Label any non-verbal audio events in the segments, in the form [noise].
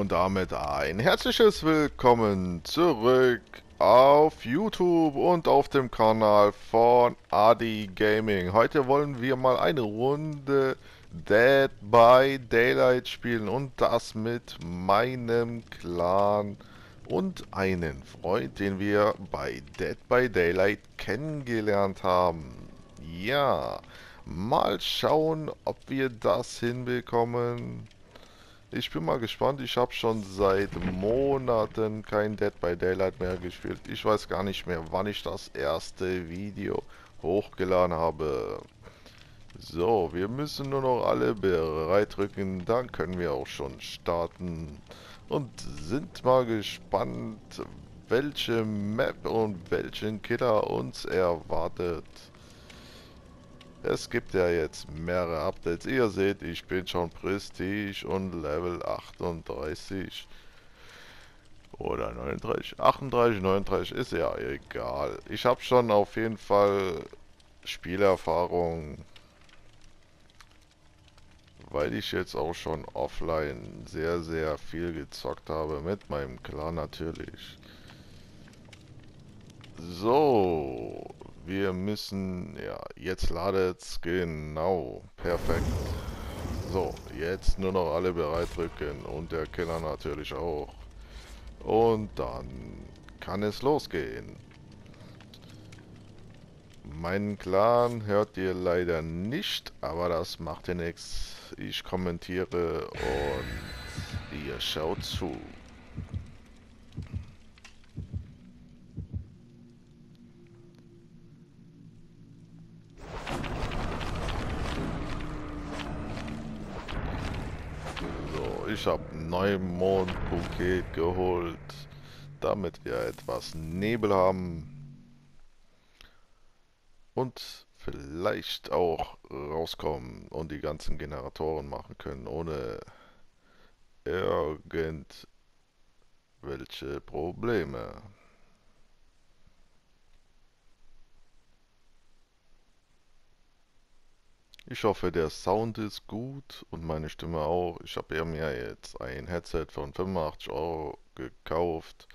Und damit ein herzliches Willkommen zurück auf YouTube und auf dem Kanal von Adi Gaming. Heute wollen wir mal eine Runde Dead by Daylight spielen und das mit meinem Clan und einen Freund, den wir bei Dead by Daylight kennengelernt haben. Ja, mal schauen, ob wir das hinbekommen. Ich bin mal gespannt. Ich habe schon seit Monaten kein Dead by Daylight mehr gespielt. Ich weiß gar nicht mehr, wann ich das erste Video hochgeladen habe. So, wir müssen nur noch alle bereit drücken. Dann können wir auch schon starten. Und sind mal gespannt, welche Map und welchen Killer uns erwartet. Es gibt ja jetzt mehrere Updates. Ihr seht, ich bin schon Prestige und Level 38. Oder 39. 38, 39 ist ja egal. Ich habe schon auf jeden Fall Spielerfahrung. Weil ich jetzt auch schon offline sehr, sehr viel gezockt habe. Mit meinem Clan natürlich. So, wir müssen, ja, jetzt ladet's, genau, perfekt. So, jetzt nur noch alle bereit drücken und der Killer natürlich auch. Und dann kann es losgehen. Meinen Clan hört ihr leider nicht, aber das macht ja nichts. Ich kommentiere und ihr schaut zu. Ich habe Neumond-Bouquet geholt, damit wir etwas Nebel haben und vielleicht auch rauskommen und die ganzen Generatoren machen können, ohne irgendwelche Probleme. Ich hoffe, der Sound ist gut und meine Stimme auch. Ich habe mir jetzt ein Headset von 85 Euro gekauft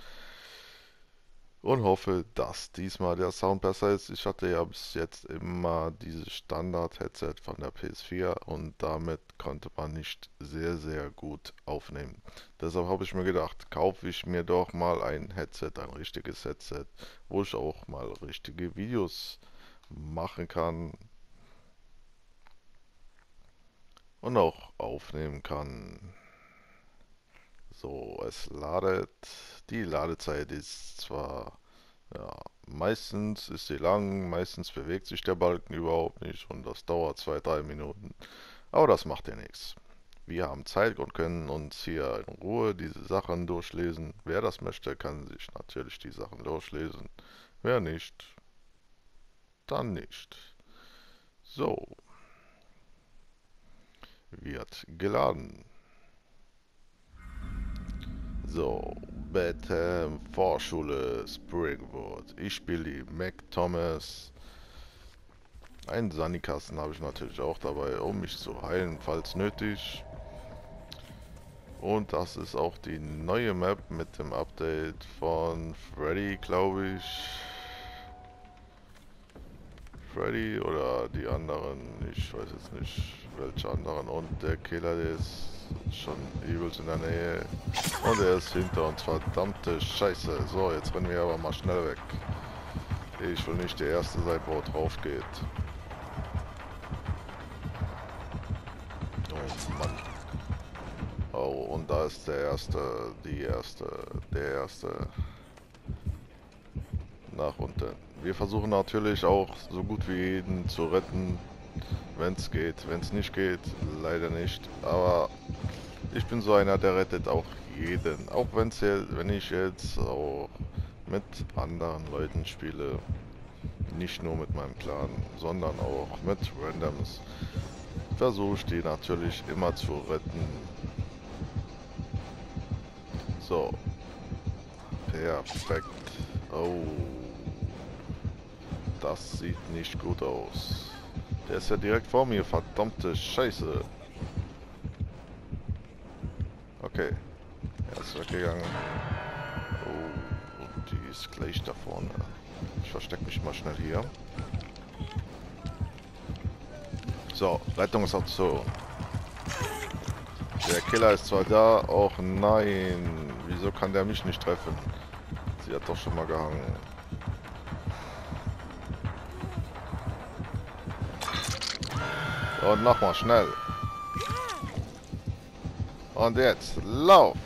und hoffe, dass diesmal der Sound besser ist. Ich hatte ja bis jetzt immer dieses Standard-Headset von der PS4 und damit konnte man nicht sehr, sehr gut aufnehmen. Deshalb habe ich mir gedacht, kaufe ich mir doch mal ein Headset, ein richtiges Headset, wo ich auch mal richtige Videos machen kann und auch aufnehmen kann. So, es ladet. Die Ladezeit ist zwar, ja, meistens ist sie lang, meistens bewegt sich der Balken überhaupt nicht und das dauert 2-3 Minuten. Aber das macht ja nichts. Wir haben Zeit und können uns hier in Ruhe diese Sachen durchlesen. Wer das möchte, kann sich natürlich die Sachen durchlesen. Wer nicht, dann nicht. So wird geladen. So, Bethlehem Vorschule Springwood. Ich spiele die Mac Thomas. Einen Sanikasten habe ich natürlich auch dabei, um mich zu heilen, falls nötig. Und das ist auch die neue Map mit dem Update von Freddy, glaube ich. Freddy oder die anderen, ich weiß jetzt nicht welche anderen. Und der Killer, der ist schon übelst in der Nähe. Und er ist hinter uns, verdammte Scheiße. So, jetzt rennen wir aber mal schnell weg. Ich will nicht der Erste sein, wo drauf geht. Oh Mann. Oh, und da ist der Erste, die Erste, der Erste. Nach unten. Wir versuchen natürlich auch so gut wie jeden zu retten, wenn es geht. Wenn es nicht geht, leider nicht. Aber ich bin so einer, der rettet auch jeden. Auch wenn's jetzt, wenn ich jetzt auch mit anderen Leuten spiele. Nicht nur mit meinem Clan, sondern auch mit Randoms. Versuche ich die natürlich immer zu retten. So. Perfekt. Oh. Das sieht nicht gut aus. Der ist ja direkt vor mir, verdammte Scheiße. Okay. Er ist weggegangen. Oh, die ist gleich da vorne. Ich verstecke mich mal schnell hier. So, Rettungsaktion. Der Killer ist zwar da, auch nein. Wieso kann der mich nicht treffen? Sie hat doch schon mal gehangen. Und nochmal schnell. Und jetzt, lauf!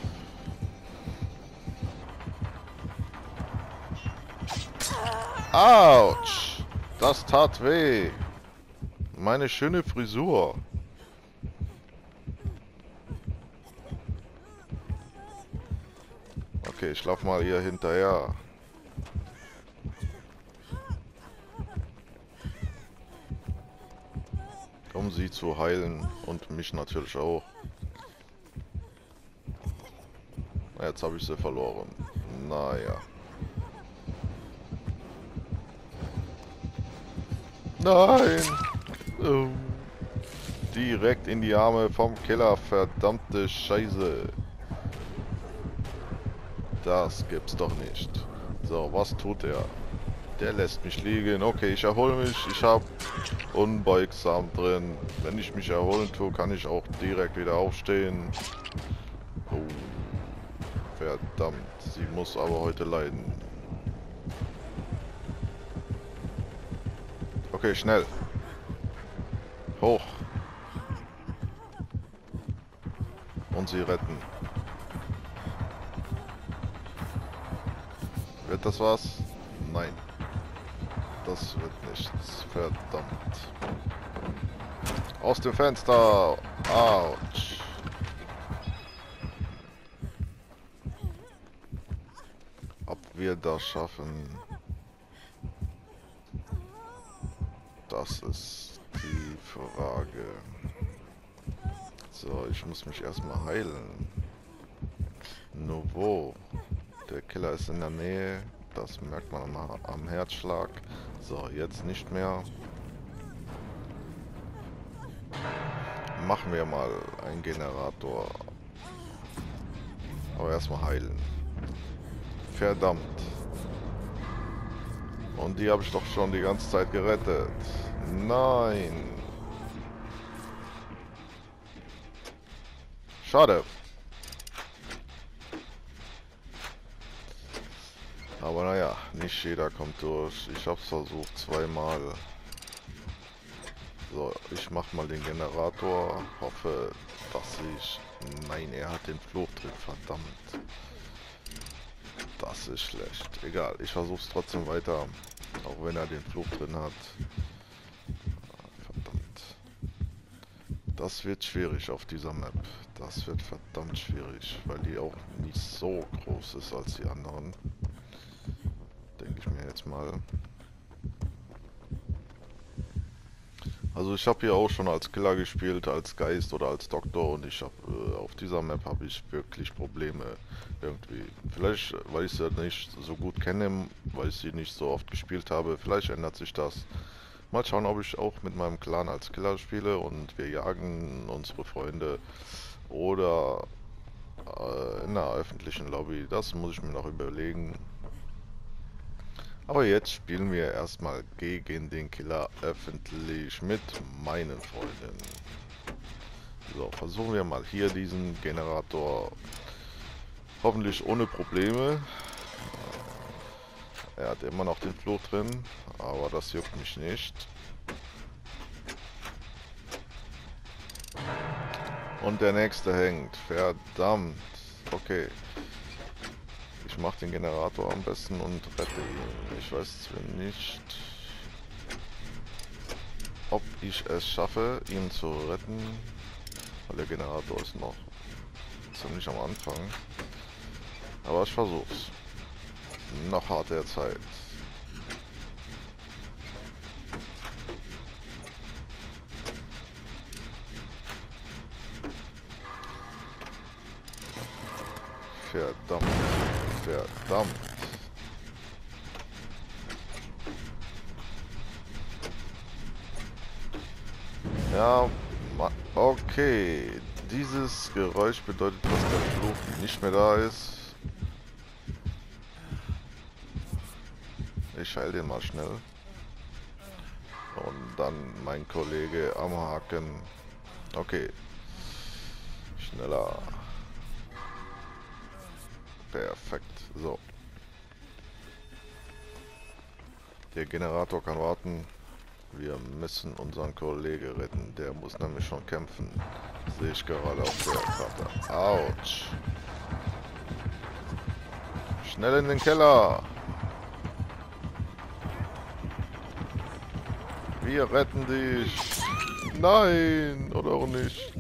Autsch! Das tat weh. Meine schöne Frisur. Okay, ich lauf mal hier hinterher. Um sie zu heilen und mich natürlich auch. Jetzt habe ich sie verloren. Naja. Nein! Oh. Direkt in die Arme vom Killer, verdammte Scheiße. Das gibt's doch nicht. So, was tut er? Der lässt mich liegen. Okay, ich erhole mich. Ich habe unbeugsam drin. Wenn ich mich erholen tue, kann ich auch direkt wieder aufstehen. Oh, verdammt. Sie muss aber heute leiden. Okay, schnell. Hoch. Und sie retten. Wird das was? Nein. Das wird nichts. Verdammt. Aus dem Fenster. Autsch. Ob wir das schaffen? Das ist die Frage. So, ich muss mich erstmal heilen. Nur wo? Der Killer ist in der Nähe. Das merkt man am, am Herzschlag. So, jetzt nicht mehr. Machen wir mal einen Generator. Aber erstmal heilen. Verdammt. Und die habe ich doch schon die ganze Zeit gerettet. Nein. Schade. Aber naja, nicht jeder kommt durch. Ich hab's versucht zweimal. So, ich mach mal den Generator. Hoffe, dass ich... Nein, er hat den Fluch drin, verdammt. Das ist schlecht. Egal, ich versuch's trotzdem weiter. Auch wenn er den Fluch drin hat. Verdammt. Das wird schwierig auf dieser Map. Das wird verdammt schwierig, weil die auch nicht so groß ist als die anderen mal. Also ich habe hier auch schon als Killer gespielt, als Geist oder als Doktor und ich habe äh, auf dieser Map habe ich wirklich Probleme irgendwie. Vielleicht, weil ich sie nicht so gut kenne, weil ich sie nicht so oft gespielt habe, vielleicht ändert sich das. Mal schauen, ob ich auch mit meinem Clan als Killer spiele und wir jagen unsere Freunde oder äh, in einer öffentlichen Lobby. Das muss ich mir noch überlegen. Aber jetzt spielen wir erstmal gegen den Killer öffentlich mit meinen Freunden. So, versuchen wir mal hier diesen Generator. Hoffentlich ohne Probleme. Er hat immer noch den Fluch drin, aber das juckt mich nicht. Und der nächste hängt. Verdammt. Okay mache den Generator am besten und rette ihn. Ich weiß zwar nicht, ob ich es schaffe, ihn zu retten, weil der Generator ist noch ziemlich am Anfang. Aber ich versuch's. Noch hart der Zeit. Verdammt. Verdammt. Ja, okay. Dieses Geräusch bedeutet, dass der Fluch nicht mehr da ist. Ich heil den mal schnell. Und dann mein Kollege am Haken. Okay. Schneller. Perfekt. So. Der Generator kann warten. Wir müssen unseren Kollege retten. Der muss nämlich schon kämpfen. Sehe ich gerade auf der Karte. Autsch. Schnell in den Keller. Wir retten dich. Nein, oder auch nicht.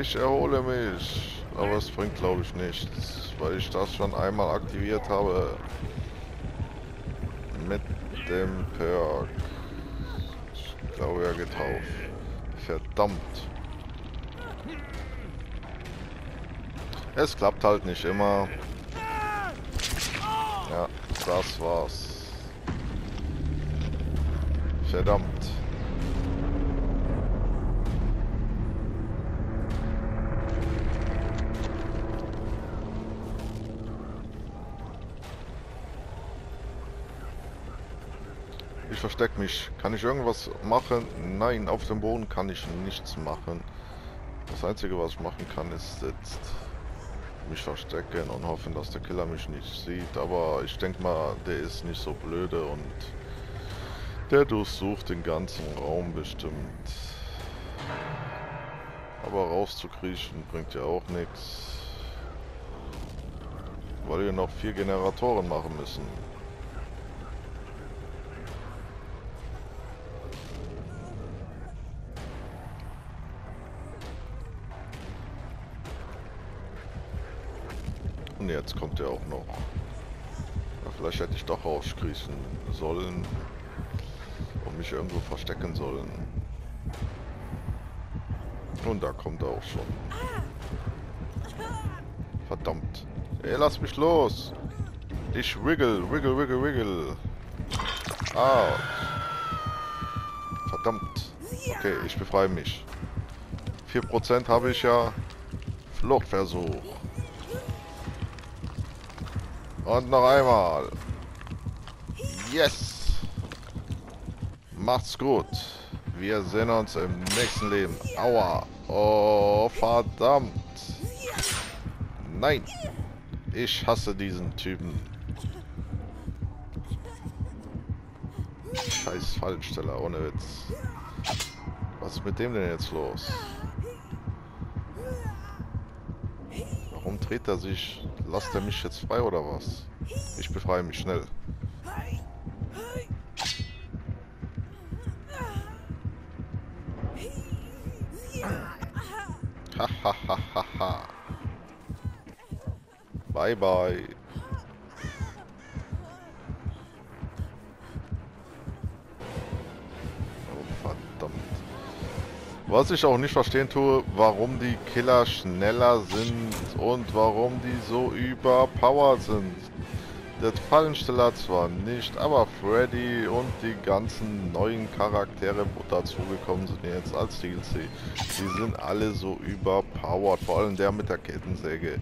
Ich erhole mich. Aber es bringt glaube ich nichts, weil ich das schon einmal aktiviert habe. Mit dem Perk. Ich glaube er geht auf. Verdammt. Es klappt halt nicht immer. Ja, das war's. Verdammt. Ich versteck mich. Kann ich irgendwas machen? Nein, auf dem Boden kann ich nichts machen. Das Einzige, was ich machen kann, ist jetzt mich verstecken und hoffen, dass der Killer mich nicht sieht. Aber ich denke mal, der ist nicht so blöde und der durchsucht den ganzen Raum bestimmt. Aber rauszukriechen bringt ja auch nichts. Weil wir noch vier Generatoren machen müssen. Jetzt kommt er auch noch. Ja, vielleicht hätte ich doch rauskriechen sollen und mich irgendwo verstecken sollen. Und da kommt er auch schon. Verdammt. Ey, lass mich los. Ich wiggle, wiggle, wiggle, wiggle. Ah. Verdammt. Okay, ich befreie mich. 4% habe ich ja. Fluchtversuch. Und noch einmal. Yes. Macht's gut. Wir sehen uns im nächsten Leben. Aua. Oh, verdammt. Nein. Ich hasse diesen Typen. Scheiß Fallsteller, ohne Witz. Was ist mit dem denn jetzt los? Warum dreht er sich? Lasst er mich jetzt frei oder was? Ich befreie mich schnell. Hahaha. bye bye. Was ich auch nicht verstehen tue, warum die Killer schneller sind und warum die so überpowered sind. Der Fallensteller zwar nicht, aber Freddy und die ganzen neuen Charaktere, wo dazugekommen sind jetzt als DLC, die sind alle so überpowered. Vor allem der mit der Kettensäge.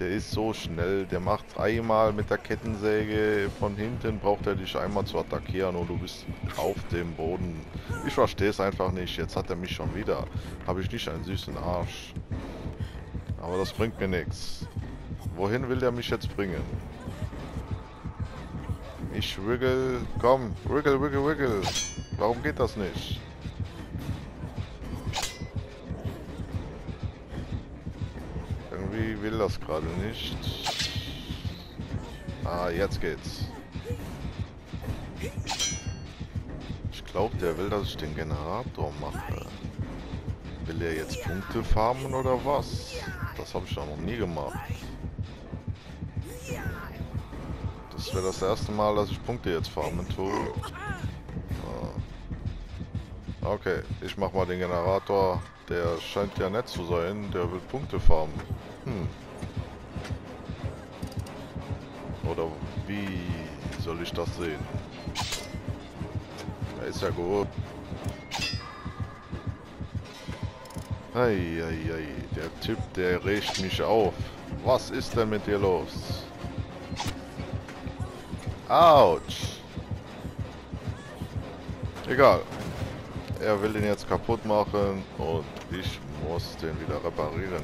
Der ist so schnell, der macht einmal mit der Kettensäge von hinten, braucht er dich einmal zu attackieren und du bist auf dem Boden. Ich verstehe es einfach nicht. Jetzt hat er mich schon wieder. Habe ich nicht einen süßen Arsch. Aber das bringt mir nichts. Wohin will der mich jetzt bringen? Ich wiggle. Komm, wiggle, wiggle, wiggle. Warum geht das nicht? Irgendwie will das gerade nicht. Ah, jetzt geht's. Ich glaube, der will, dass ich den Generator mache. Will er jetzt Punkte farmen oder was? Das habe ich doch noch nie gemacht. Das wäre das erste Mal, dass ich Punkte jetzt farmen tue. Okay, ich mach mal den Generator. Der scheint ja nett zu sein. Der will Punkte farmen. Hm. Oder wie soll ich das sehen? Da ist ja gut. Eieiei, ei, ei. der Typ, der regt mich auf. Was ist denn mit dir los? Autsch. Egal. Er will den jetzt kaputt machen und ich muss den wieder reparieren.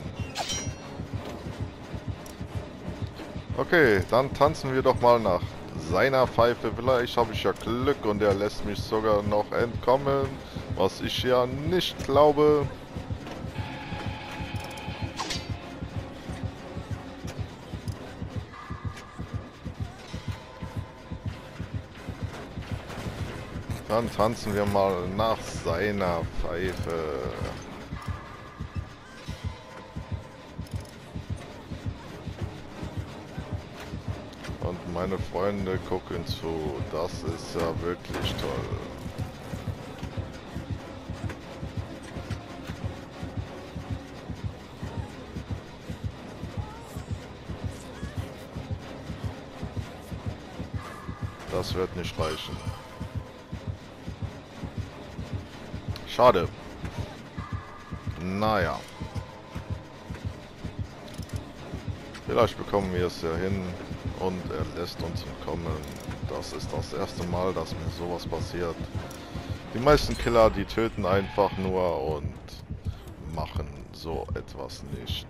Okay, dann tanzen wir doch mal nach seiner Pfeife. Vielleicht habe ich ja Glück und er lässt mich sogar noch entkommen, was ich ja nicht glaube. Dann tanzen wir mal nach seiner Pfeife. Und meine Freunde gucken zu. Das ist ja wirklich toll. Das wird nicht reichen. Schade. Naja. Vielleicht bekommen wir es ja hin und er lässt uns entkommen. Das ist das erste Mal, dass mir sowas passiert. Die meisten Killer, die töten einfach nur und machen so etwas nicht.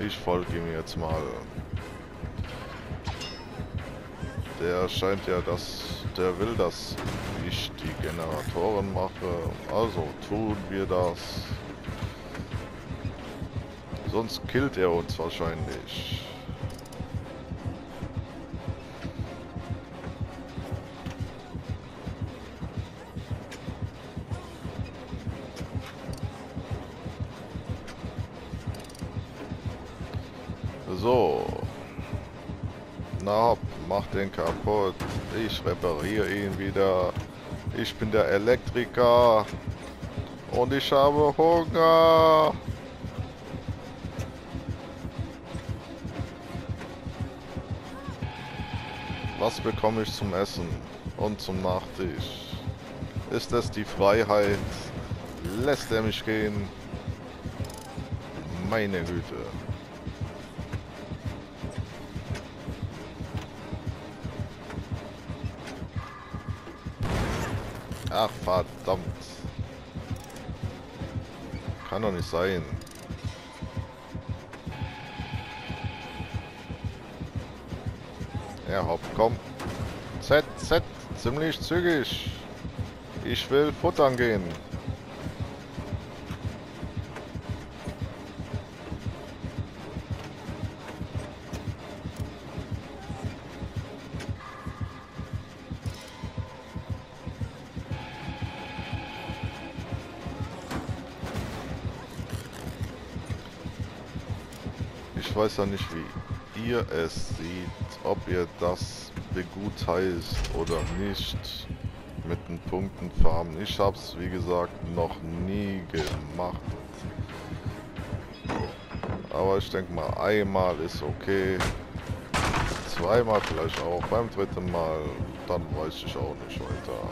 Ich folge ihm jetzt mal. Der scheint ja, dass der will, dass ich die Generatoren mache. Also tun wir das. Sonst killt er uns wahrscheinlich. So. Na mach den kaputt. Ich repariere ihn wieder. Ich bin der Elektriker. Und ich habe Hunger. Was bekomme ich zum Essen und zum Nachtisch? Ist es die Freiheit? Lässt er mich gehen? Meine Güte. Ach, verdammt. Kann doch nicht sein. Ja, hopp, komm. Z, Z, ziemlich zügig. Ich will futtern gehen. Weiß ja nicht, wie ihr es seht, ob ihr das begutheißt oder nicht mit den Punkten farmen. Ich habe es, wie gesagt, noch nie gemacht. Aber ich denke mal, einmal ist okay. Zweimal vielleicht auch. Beim dritten Mal, dann weiß ich auch nicht weiter.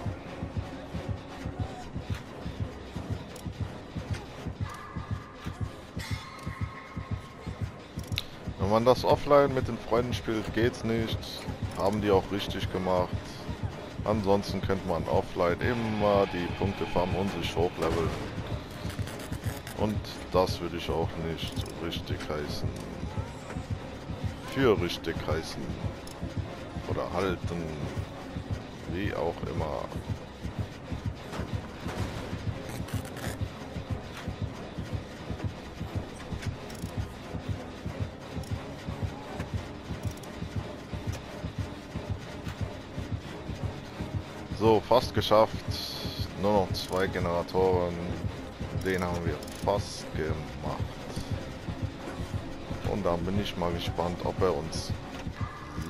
Wenn man das offline mit den Freunden spielt, geht's nicht. Haben die auch richtig gemacht. Ansonsten könnte man offline immer die Punkte farmen und sich hochleveln. Und das würde ich auch nicht richtig heißen. Für richtig heißen. Oder halten. Wie auch immer. So, fast geschafft. Nur noch zwei Generatoren. Den haben wir fast gemacht. Und dann bin ich mal gespannt, ob er uns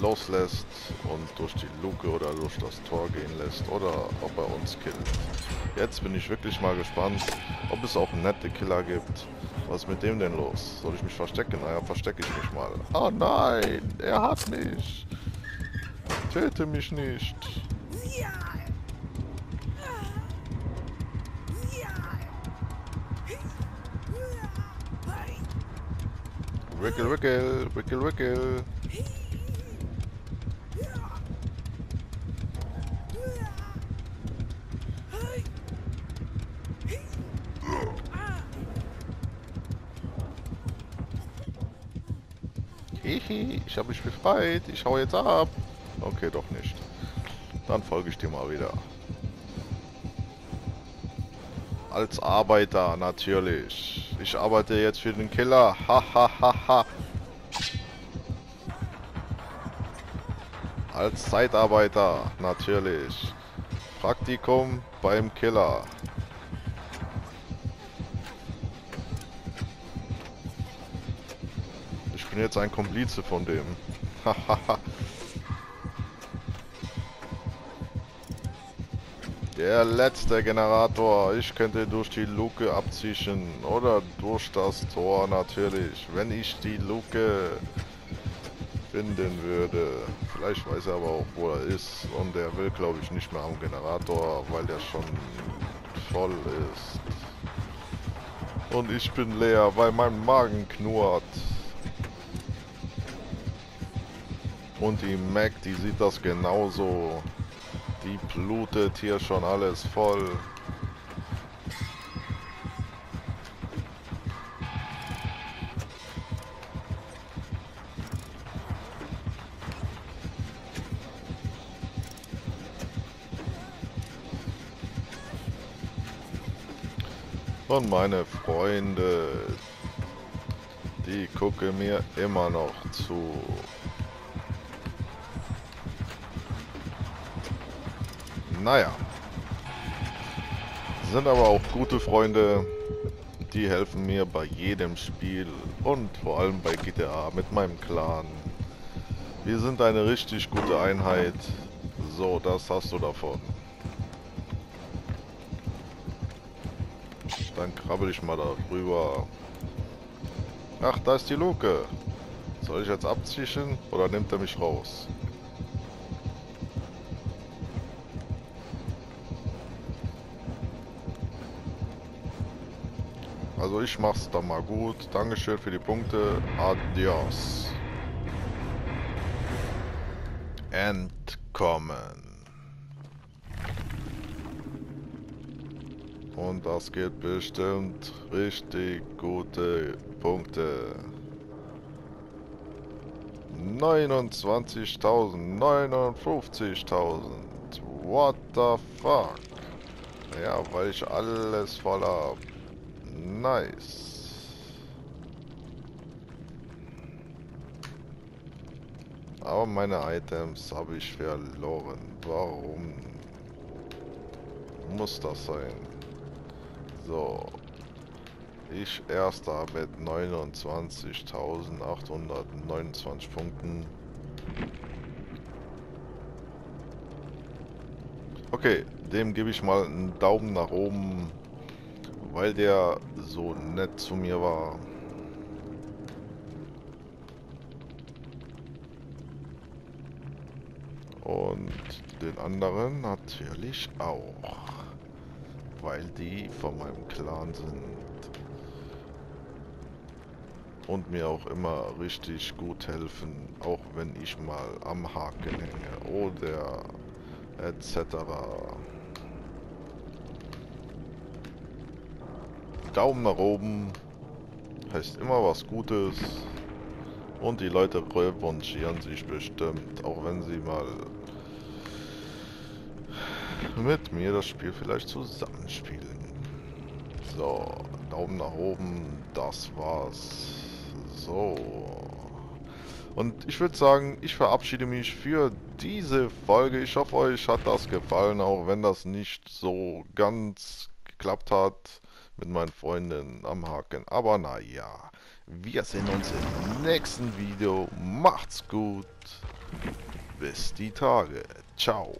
loslässt und durch die Luke oder durch das Tor gehen lässt oder ob er uns killt. Jetzt bin ich wirklich mal gespannt, ob es auch nette Killer gibt. Was ist mit dem denn los? Soll ich mich verstecken? Naja, verstecke ich mich mal. Oh nein, er hat mich. Töte mich nicht. Wickel, wickel, wickel, wickel. Hihi, ich habe mich befreit. Ich hau jetzt ab. Okay, doch nicht. Dann folge ich dir mal wieder. Als Arbeiter, natürlich. Ich arbeite jetzt für den Killer. Ha, ha, ha, ha. Als Zeitarbeiter, natürlich. Praktikum beim Killer. Ich bin jetzt ein Komplize von dem. [laughs] Hahaha. Der letzte Generator. Ich könnte durch die Luke abziehen. Oder durch das Tor natürlich. Wenn ich die Luke finden würde. Vielleicht weiß er aber auch, wo er ist. Und er will, glaube ich, nicht mehr am Generator, weil der schon voll ist. Und ich bin leer, weil mein Magen knurrt. Und die Mac, die sieht das genauso. Die blutet hier schon alles voll. Und meine Freunde, die gucken mir immer noch zu. Naja. Sind aber auch gute Freunde. Die helfen mir bei jedem Spiel und vor allem bei GTA mit meinem Clan. Wir sind eine richtig gute Einheit. So, das hast du davon. Dann krabbel ich mal da drüber. Ach, da ist die Luke. Soll ich jetzt abziehen oder nimmt er mich raus? Also ich mach's dann mal gut. Dankeschön für die Punkte. Adios. Entkommen. Und das geht bestimmt richtig gute Punkte. 29.000, 59.000. What the fuck? Ja, weil ich alles voll hab. Nice. Aber meine Items habe ich verloren. Warum muss das sein? So. Ich erster mit 29.829 Punkten. Okay, dem gebe ich mal einen Daumen nach oben weil der so nett zu mir war. Und den anderen natürlich auch. Weil die von meinem Clan sind. Und mir auch immer richtig gut helfen. Auch wenn ich mal am Haken hänge. Oder etc. Daumen nach oben heißt immer was Gutes. Und die Leute revanchieren sich bestimmt, auch wenn sie mal mit mir das Spiel vielleicht zusammenspielen. So, Daumen nach oben, das war's. So. Und ich würde sagen, ich verabschiede mich für diese Folge. Ich hoffe, euch hat das gefallen, auch wenn das nicht so ganz geklappt hat mit meinen Freunden am Haken. Aber naja, wir sehen uns im nächsten Video. Macht's gut. Bis die Tage. Ciao.